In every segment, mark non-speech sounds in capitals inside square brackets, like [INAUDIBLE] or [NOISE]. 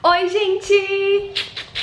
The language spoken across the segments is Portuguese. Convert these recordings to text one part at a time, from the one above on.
Oi, gente!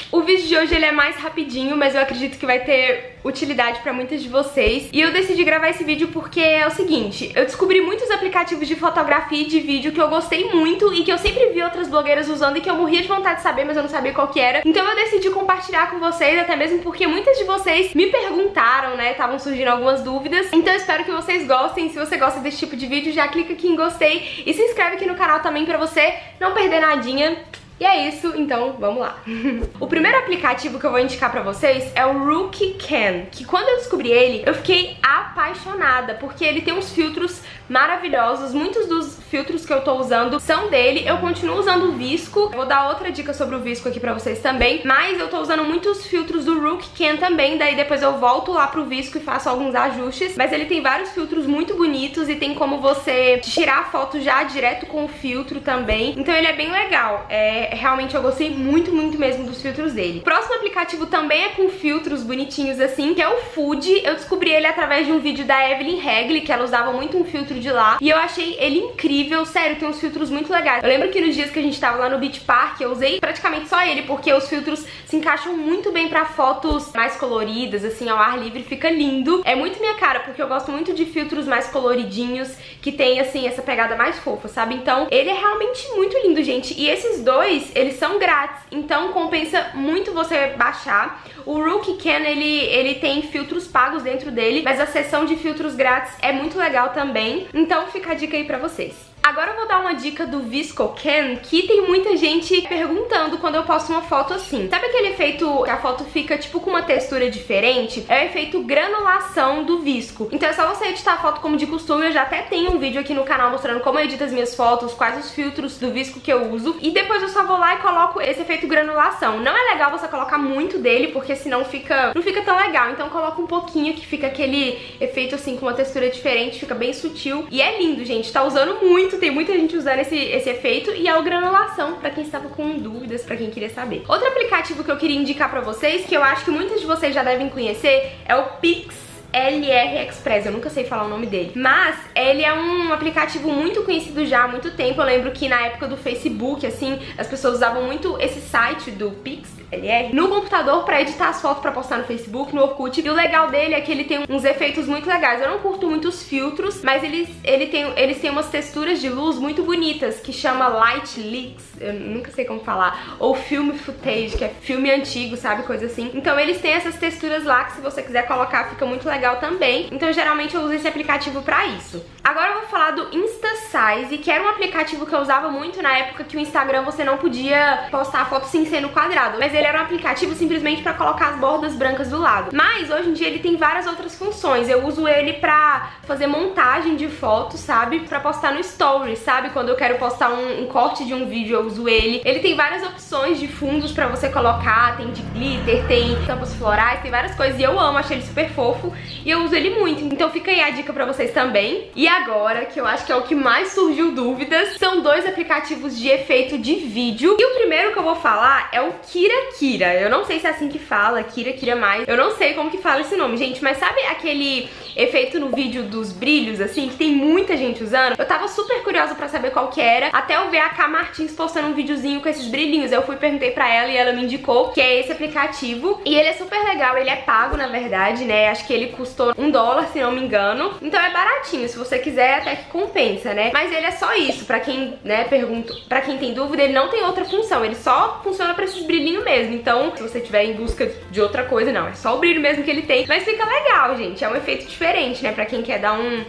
O vídeo de hoje ele é mais rapidinho, mas eu acredito que vai ter utilidade pra muitas de vocês. E eu decidi gravar esse vídeo porque é o seguinte, eu descobri muitos aplicativos de fotografia e de vídeo que eu gostei muito e que eu sempre vi outras blogueiras usando e que eu morria de vontade de saber, mas eu não sabia qual que era. Então eu decidi compartilhar com vocês, até mesmo porque muitas de vocês me perguntaram, né, estavam surgindo algumas dúvidas. Então eu espero que vocês gostem. Se você gosta desse tipo de vídeo, já clica aqui em gostei e se inscreve aqui no canal também pra você não perder nadinha. E é isso, então vamos lá. [LAUGHS] o primeiro aplicativo que eu vou indicar pra vocês é o Rookie Can, que quando eu descobri ele, eu fiquei apaixonada, porque ele tem uns filtros maravilhosos, muitos dos filtros que eu tô usando são dele, eu continuo usando o Visco, vou dar outra dica sobre o Visco aqui pra vocês também, mas eu tô usando muitos filtros do Rookie Can também, daí depois eu volto lá pro Visco e faço alguns ajustes, mas ele tem vários filtros muito bonitos e tem como você tirar a foto já direto com o filtro também, então ele é bem legal, é realmente eu gostei muito, muito mesmo dos filtros dele. O próximo aplicativo também é com filtros bonitinhos assim, que é o Food. Eu descobri ele através de um vídeo da Evelyn Regli, que ela usava muito um filtro de lá, e eu achei ele incrível, sério, tem uns filtros muito legais. Eu lembro que nos dias que a gente tava lá no Beach Park, eu usei praticamente só ele, porque os filtros se encaixam muito bem pra fotos mais coloridas, assim, ao ar livre, fica lindo. É muito minha cara, porque eu gosto muito de filtros mais coloridinhos, que tem, assim, essa pegada mais fofa, sabe? Então, ele é realmente muito lindo, gente. E esses dois dois, eles são grátis, então compensa muito você baixar. O Rookie Can, ele, ele tem filtros pagos dentro dele, mas a seção de filtros grátis é muito legal também, então fica a dica aí pra vocês. Agora eu vou dar uma dica do Visco Can, que tem muita gente perguntando quando eu posto uma foto assim. Sabe aquele efeito que a foto fica tipo com uma textura diferente? É o efeito granulação do Visco. Então é só você editar a foto como de costume, eu já até tenho um vídeo aqui no canal mostrando como eu edito as minhas fotos, quais os filtros do Visco que eu uso. E depois eu só vou lá e coloco esse efeito granulação. Não é legal você colocar muito dele, porque senão fica, não fica tão legal. Então coloca um pouquinho que fica aquele efeito assim com uma textura diferente, fica bem sutil. E é lindo, gente. Tá usando muito tem muita gente usando esse, esse efeito e é o granulação, pra quem estava com dúvidas, pra quem queria saber. Outro aplicativo que eu queria indicar pra vocês, que eu acho que muitos de vocês já devem conhecer, é o Pix LR Express, eu nunca sei falar o nome dele. Mas ele é um aplicativo muito conhecido já há muito tempo. Eu lembro que na época do Facebook, assim, as pessoas usavam muito esse site do Pix LR no computador pra editar as fotos pra postar no Facebook, no Orkut. E o legal dele é que ele tem uns efeitos muito legais. Eu não curto muitos filtros, mas eles, ele tem, eles têm umas texturas de luz muito bonitas, que chama Light Leaks, eu nunca sei como falar, ou Film Footage, que é filme antigo, sabe, coisa assim. Então eles têm essas texturas lá que se você quiser colocar fica muito legal também. Então geralmente eu uso esse aplicativo pra isso. Agora eu vou falar do InstaSize, que era um aplicativo que eu usava muito na época que o Instagram você não podia postar foto sem ser no quadrado, mas ele era um aplicativo simplesmente pra colocar as bordas brancas do lado. Mas hoje em dia ele tem várias outras funções. Eu uso ele pra fazer montagem de fotos, sabe? Pra postar no Stories, sabe? Quando eu quero postar um, um corte de um vídeo, eu uso ele. Ele tem várias opções de fundos pra você colocar, tem de glitter, tem tampas florais, tem várias coisas e eu amo, achei ele super fofo e eu uso ele muito. Então fica aí a dica pra vocês também. E agora, que eu acho que é o que mais surgiu dúvidas, são dois aplicativos de efeito de vídeo. E o primeiro que eu vou falar é o Kira Kira. Eu não sei se é assim que fala, Kira Kira mais. Eu não sei como que fala esse nome, gente, mas sabe aquele efeito no vídeo dos brilhos, assim, que tem muita gente usando? Eu tava super curiosa pra saber qual que era, até eu ver a K Martins postando um videozinho com esses brilhinhos. Eu fui perguntei pra ela e ela me indicou que é esse aplicativo. E ele é super legal, ele é pago, na verdade, né? Acho que ele custou um dólar, se não me engano. Então é baratinho, se você quiser até que compensa, né? Mas ele é só isso, pra quem, né, pergunta, pra quem tem dúvida, ele não tem outra função, ele só funciona pra esses brilhinhos mesmo. Então, se você estiver em busca de outra coisa, não, é só o brilho mesmo que ele tem. Mas fica legal, gente, é um efeito diferente, né, pra quem quer dar um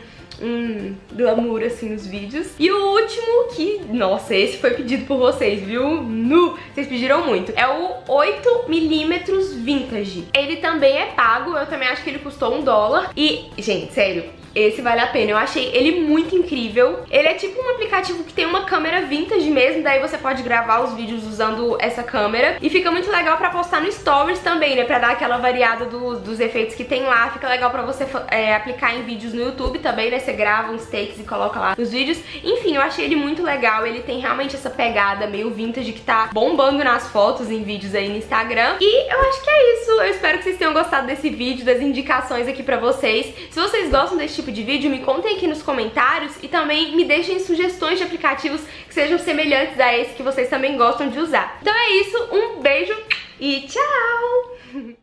glamour assim nos vídeos. E o último que, nossa, esse foi pedido por vocês, viu? Nu! Vocês pediram muito. É o 8mm Vintage. Ele também é pago, eu também acho que ele custou um dólar. E, gente, sério, esse vale a pena. Eu achei ele muito incrível. Ele é tipo um aplicativo que tem uma câmera vintage mesmo, daí você pode gravar os vídeos usando essa câmera. E fica muito legal pra postar no Stories também, né? Pra dar aquela variada do, dos efeitos que tem lá. Fica legal pra você é, aplicar em vídeos no YouTube também, né? Você grava uns takes e coloca lá nos vídeos. Enfim, eu achei ele muito legal. Ele tem realmente essa pegada meio vintage que tá bombando nas fotos, em vídeos aí no Instagram. E eu acho que é isso. Eu espero que vocês tenham gostado desse vídeo, das indicações aqui pra vocês. Se vocês gostam desse tipo tipo de vídeo, me contem aqui nos comentários e também me deixem sugestões de aplicativos que sejam semelhantes a esse que vocês também gostam de usar. Então é isso, um beijo e tchau!